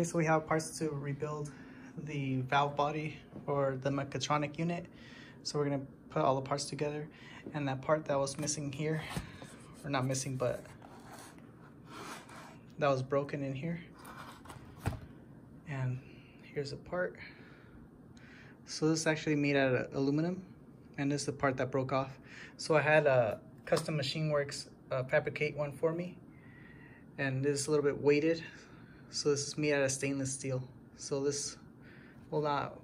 Okay, so we have parts to rebuild the valve body or the mechatronic unit. So we're gonna put all the parts together. And that part that was missing here, or not missing, but that was broken in here. And here's a part. So this is actually made out of aluminum and this is the part that broke off. So I had a Custom Machine Works uh, fabricate one for me and this is a little bit weighted. So this is made out of stainless steel. So this will not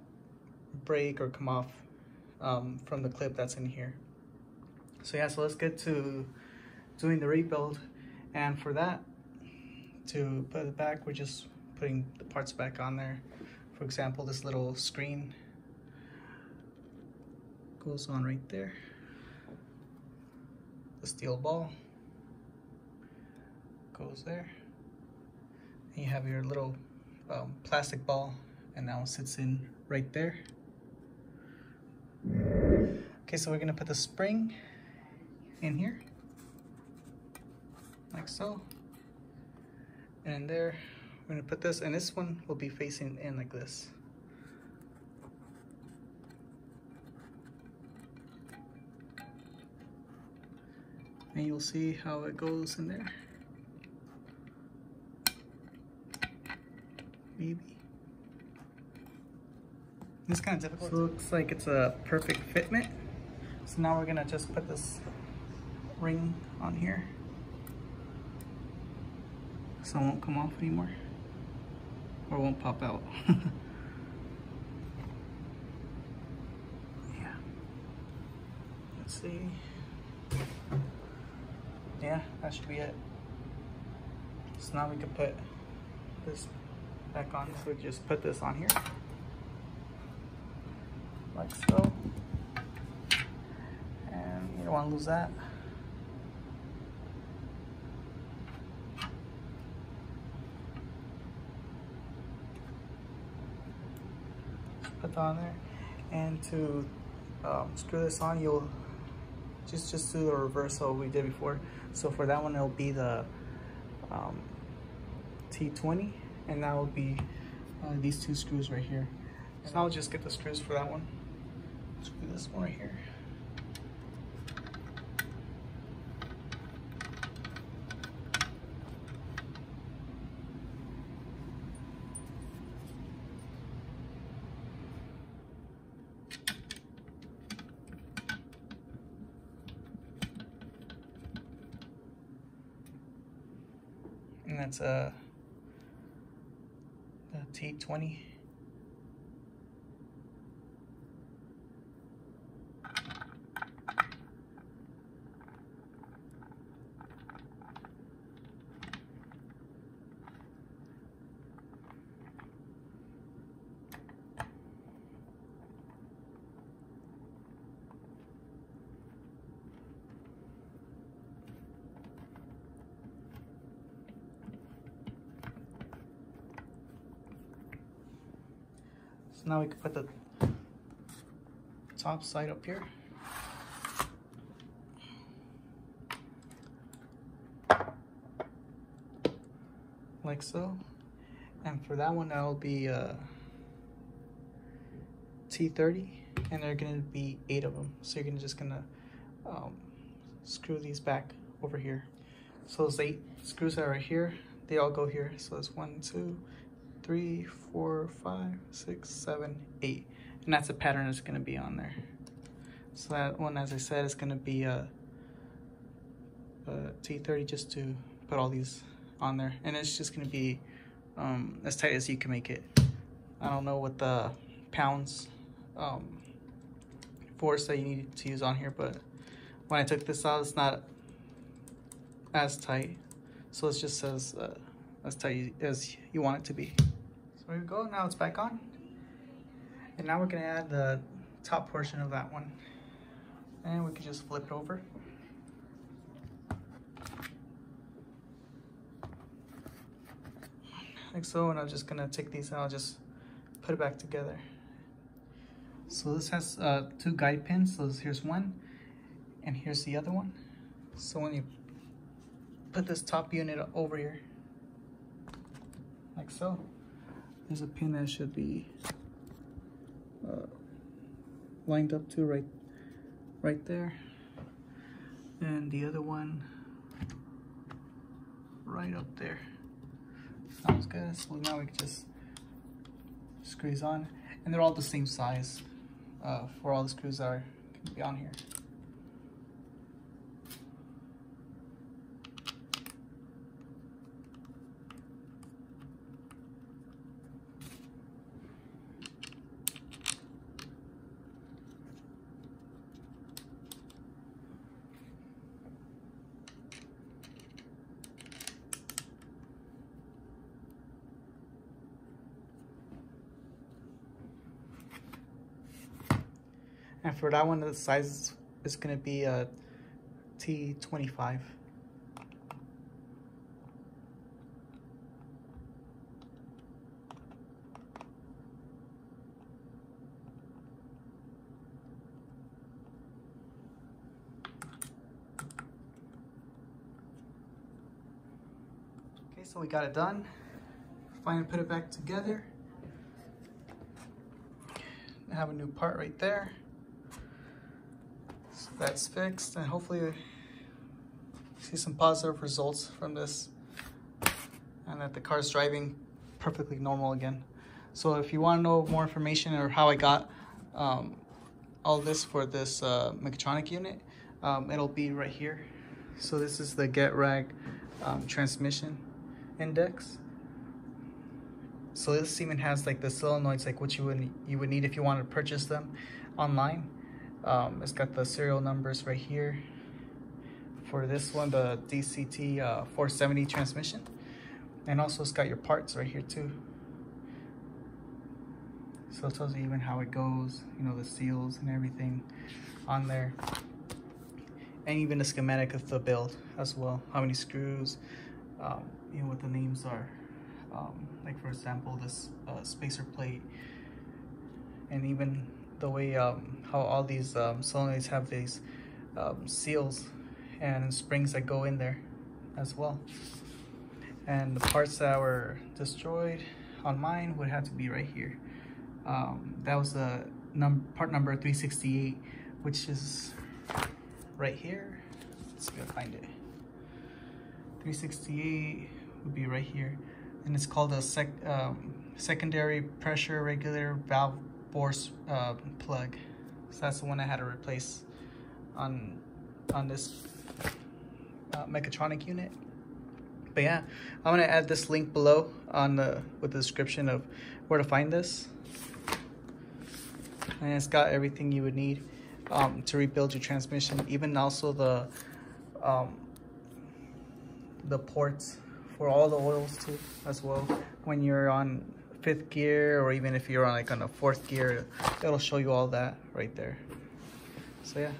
break or come off um, from the clip that's in here. So yeah, so let's get to doing the rebuild. And for that, to put it back, we're just putting the parts back on there. For example, this little screen goes on right there. The steel ball goes there. And you have your little um, plastic ball and now one sits in right there. Okay, so we're gonna put the spring in here, like so. And there, we're gonna put this, and this one will be facing in like this. And you'll see how it goes in there. Maybe. It's kind of difficult. So it looks like it's a perfect fitment. So now we're gonna just put this ring on here. So it won't come off anymore. Or won't pop out. yeah. Let's see. Yeah, that should be it. So now we can put this back on. So just put this on here like so. And you don't want to lose that. Put that on there. And to um, screw this on, you'll just, just do the what we did before. So for that one, it'll be the um, T20 and that will be uh, these two screws right here. So I'll just get the screws for that one. Screw this one right here. And that's a, a T20. Now we can put the top side up here. Like so. And for that one, that'll be uh, T30 and they're gonna be eight of them. So you're just gonna um, screw these back over here. So those eight screws are right here, they all go here. So it's one, two, three, four, five, six, seven, eight. And that's the pattern that's gonna be on there. So that one, as I said, is gonna be a a T30 just to put all these on there. And it's just gonna be um, as tight as you can make it. I don't know what the pounds um, force that you need to use on here, but when I took this out, it's not as tight. So it's just as, uh, as tight as you want it to be. So here we go, now it's back on. And now we're gonna add the top portion of that one. And we can just flip it over. Like so, and I'm just gonna take these out, just put it back together. So this has uh, two guide pins. So here's one, and here's the other one. So when you put this top unit over here, like so, there's a pin that should be uh, lined up to right right there. And the other one right up there. Sounds good. So now we can just screw these on. And they're all the same size uh, for all the screws that are can be on here And for that one, the size is going to be a T25. Okay, so we got it done. Finally put it back together. I have a new part right there that's fixed and hopefully see some positive results from this and that the car is driving perfectly normal again. So if you want to know more information or how I got um, all this for this uh, Mechatronic unit, um, it'll be right here. So this is the Getrag um, transmission index. So this even has like the solenoids, like what you would you would need if you wanted to purchase them online. Um, it's got the serial numbers right here. For this one, the DCT uh, 470 transmission. And also it's got your parts right here too. So it tells you even how it goes, you know, the seals and everything on there. And even the schematic of the build as well. How many screws, um, you know, what the names are. Um, like for example, this uh, spacer plate. And even the way um, how all these um, solenoids have these um, seals and springs that go in there as well. And the parts that were destroyed on mine would have to be right here. Um, that was the num part number 368, which is right here. Let's I find it. 368 would be right here. And it's called a sec um, secondary pressure regulator valve bore uh, plug. So that's the one I had to replace on on this uh, mechatronic unit. But yeah, I'm gonna add this link below on the with the description of where to find this. And it's got everything you would need um, to rebuild your transmission, even also the um, the ports for all the oils too as well when you're on fifth gear or even if you're on like on a fourth gear it'll show you all that right there. So yeah